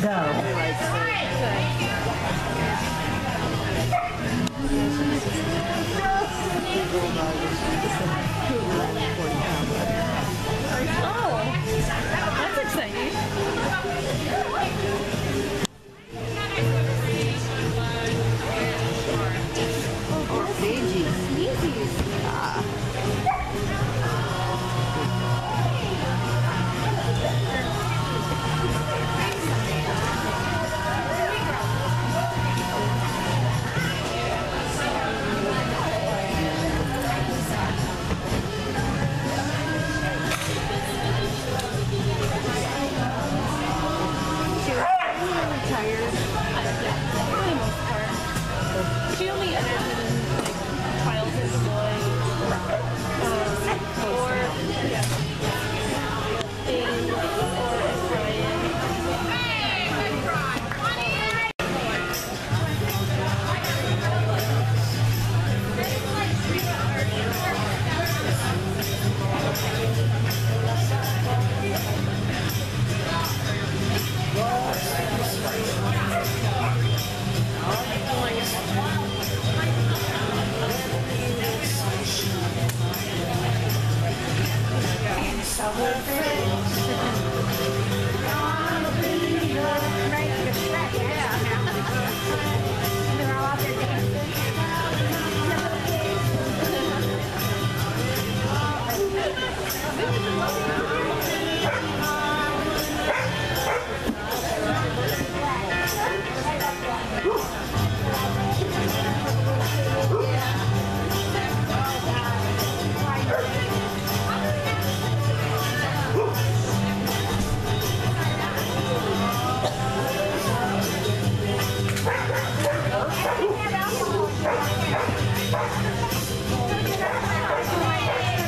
Go. Thank Thank you.